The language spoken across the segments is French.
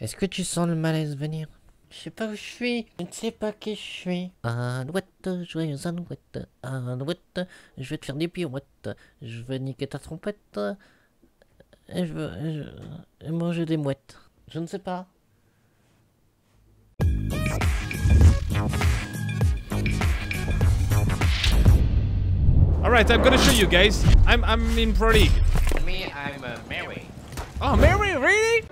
Est-ce que tu sens le malaise venir? Je sais pas où je suis, je ne sais pas qui je suis. Alouette, joyeuse alouette, alouette, je vais te faire des pirouettes, je vais niquer ta trompette, et je veux je- et manger des mouettes. Je ne sais pas. Alright, I'm gonna show you guys. I'm I'm in Pro League. Me, I'm uh, Mary. Oh, Mary, really?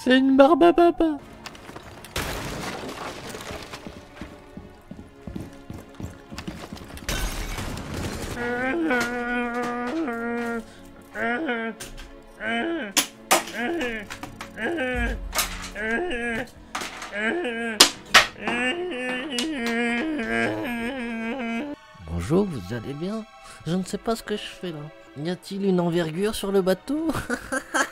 C'est une barbe. Bonjour, vous allez bien? Je ne sais pas ce que je fais là. Y a-t-il une envergure sur le bateau?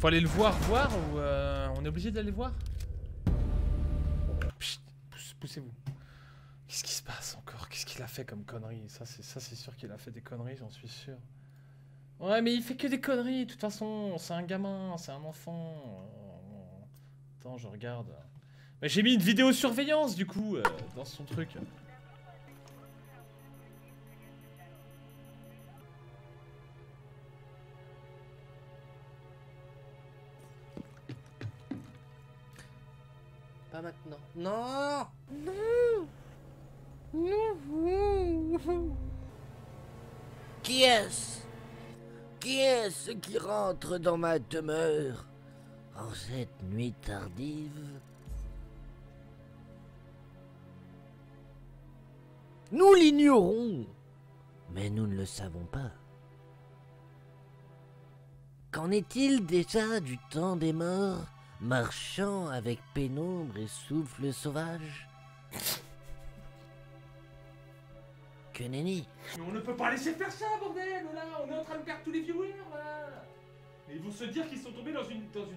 Faut aller le voir, voir ou euh, on est obligé d'aller le voir? Poussez-vous. Qu'est-ce qui se passe encore? Qu'est-ce qu'il a fait comme connerie Ça, c'est ça, c'est sûr qu'il a fait des conneries, j'en suis sûr. Ouais, mais il fait que des conneries. De toute façon, c'est un gamin, c'est un enfant. Euh, Attends, je regarde. Mais j'ai mis une vidéosurveillance du coup euh, dans son truc. Pas maintenant. Non! Non! Non Qui est-ce? Qui est-ce qui rentre dans ma demeure? En cette nuit tardive? Nous l'ignorons, mais nous ne le savons pas. Qu'en est-il déjà du temps des morts, marchant avec pénombre et souffle sauvage Que nenni Mais on ne peut pas laisser faire ça, bordel Là, on est en train de perdre tous les viewers, là Mais ils vont se dire qu'ils sont tombés dans une... dans une...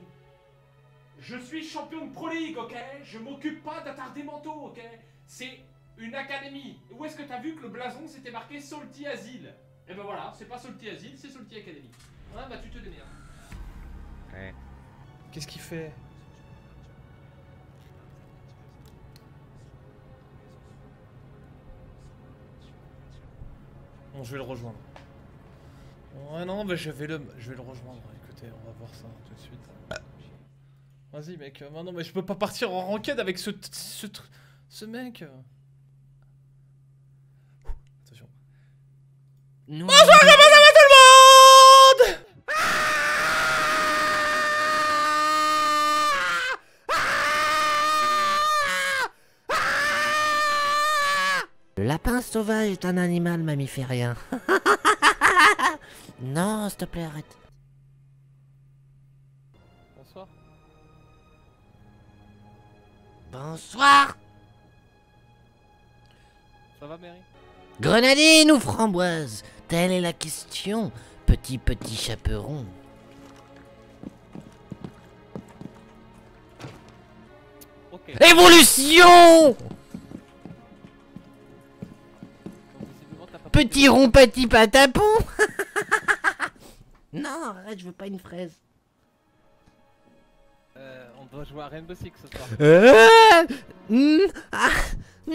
Je suis champion de Pro League, ok? Je m'occupe pas d'attarder manteau, ok? C'est une académie. Où est-ce que t'as vu que le blason c'était marqué Salty Asile? Et ben voilà, c'est pas Salty Asile, c'est Salty Academy. Ouais, bah tu te démerdes. Ouais. Qu'est-ce qu'il fait? Bon, je vais le rejoindre. Ouais, non, mais je vais le, je vais le rejoindre. Écoutez, on va voir ça tout de suite. Vas-y, mec. euh, non, mais je peux pas partir en ranked avec ce, ce, ce mec. Attention comment ça va tout le monde Le lapin sauvage est un animal mammiférien. non, s'il te plaît, arrête. Bonsoir. Bonsoir Ça va, Mary? Grenadine ou framboise? Telle est la question, petit petit chaperon. Ok. Évolution Petit rond petit patapon Non, arrête, je veux pas une fraise. Euh, on doit jouer à Rainbow Six ce soir. Euh, hmm, ah, hmm,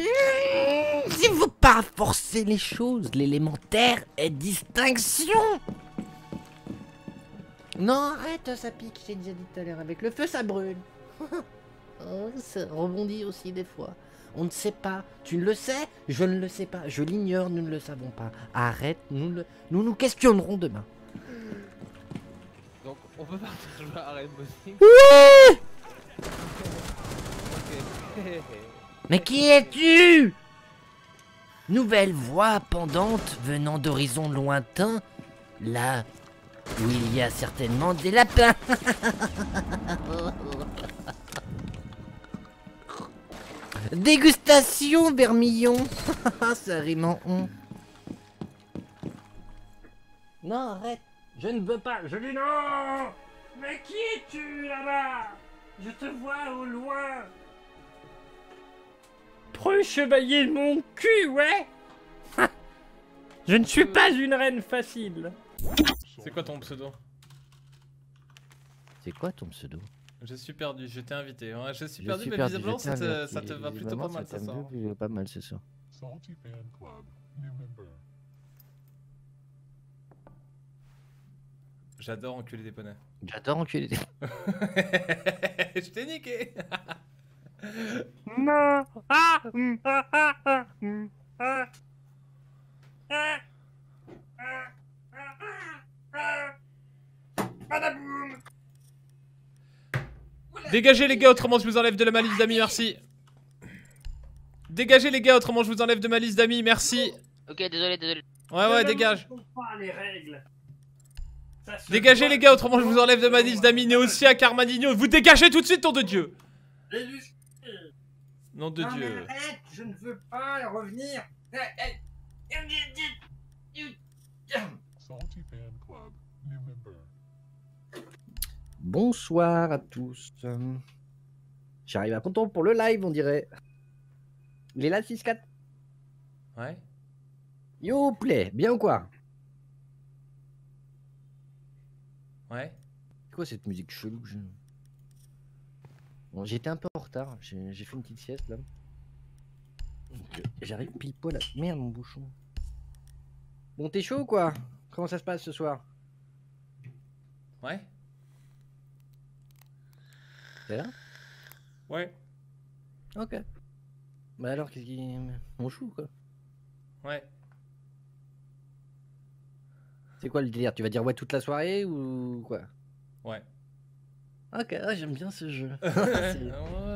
Il faut pas forcer les choses, l'élémentaire est distinction Non, arrête, ça pique, j'ai déjà dit tout à l'heure, avec le feu ça brûle. Oh, ça rebondit aussi des fois. On ne sait pas. Tu ne le sais Je ne le sais pas. Je l'ignore, nous ne le savons pas. Arrête, nous le- nous, nous questionnerons demain. Donc on peut partir jouer à Rainbow Six. Oui. Mais qui es-tu? Nouvelle voix pendante venant d'horizons lointains, là où il y a certainement des lapins. Dégustation, vermillon Ça rime en on. Non, arrête. Je ne veux pas. Je dis non. Mais qui es-tu là-bas? Je te vois au loin. Preux chevalier de mon cul, ouais. Je ne suis pas une reine facile. C'est quoi ton pseudo? C'est quoi ton pseudo? Je suis perdu, je t'ai invité. Ouais, je suis Je perdu, suis mais perdu, visiblement ça te, averti. ça te va plutôt pas mal ça ça va pas mal ce soir. Salty Fan Club, new member. J'adore enculer des poneys. J'adore enculer des... je t'ai niqué Non! Ah! mm, ah, ah, ah, mm, ah. Ah. Ah. Ah. Ah. Badaboum. Dégagez les gars, autrement je vous enlève de la ma liste d'amis, merci. Dégagez les gars, autrement je vous enlève de ma liste d'amis, merci. Ok, désolé, désolé. Ouais ouais, dégage. Dégagez les gars, autrement je vous enlève de ma liste d'amis, Néocia, Carmadinho. Vous dégagez tout de suite, nom de Dieu. Nom de Dieu. arrête, je ne veux pas revenir. Salty Fan Club, new member. Bonsoir à tous. J'arrive à temps pour le live, on dirait. Il est là, le 6-4 Ouais. Yo, play, bien ou quoi? Ouais. C'est quoi cette musique chelou que je... Bon, j'étais un peu en retard, j'ai fait une petite sieste là. J'arrive pile poil à... Merde mon bouchon. Bon t'es chaud ou quoi? Comment ça se passe ce soir? Ouais. T'es là? Ouais. Ok. Bah alors qu'est-ce qui... On joue quoi? Ouais. C'est quoi le délire? Tu vas dire ouais toute la soirée ou quoi? Ouais. Ok, ah, j'aime bien ce jeu.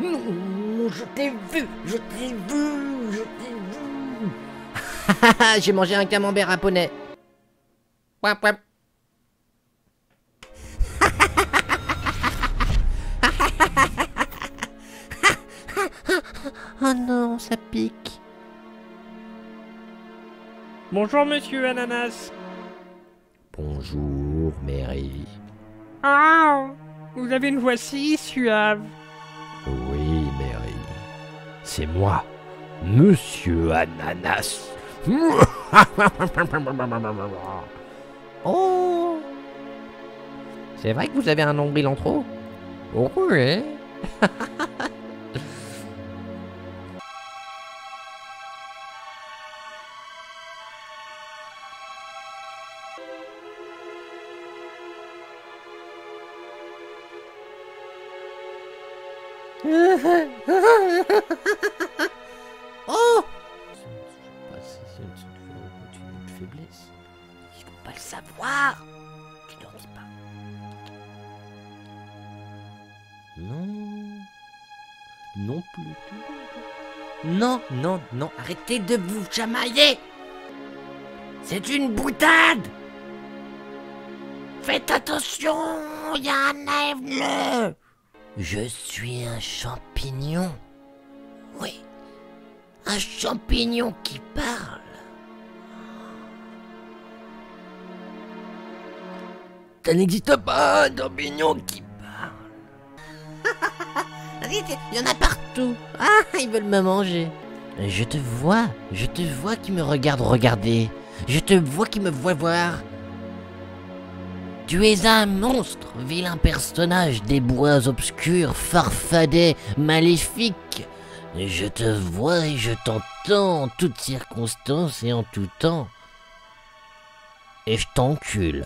Non, je t'ai vu, je t'ai vu, je t'ai vu. J'ai mangé un camembert à poney. Ouap, ouap. oh non, ça pique. Bonjour monsieur Ananas. Bonjour, Mary. Ah, vous avez une voix si suave. C'est moi, Monsieur Ananas. oh. C'est vrai que vous avez un nombril en trop? Oui Oh C'est une faiblesse. Ils vont pas le savoir. Tu leur dis pas. Non. Non plus. Non, non, non. Arrêtez de vous chamailler. C'est une boutade. Faites attention. Il y a un aigle. Je suis un champignon. Oui. Un champignon qui parle. Ça n'existe pas, un champignon qui parle. Il y en a partout. Ah, ils veulent me manger. Je te vois, je te vois qui me regarde regarder. Je te vois qui me voit voir. Tu es un monstre, vilain personnage des bois obscurs, farfadet, maléfique. Je te vois et je t'entends en toutes circonstances et en tout temps. Et je t'encule.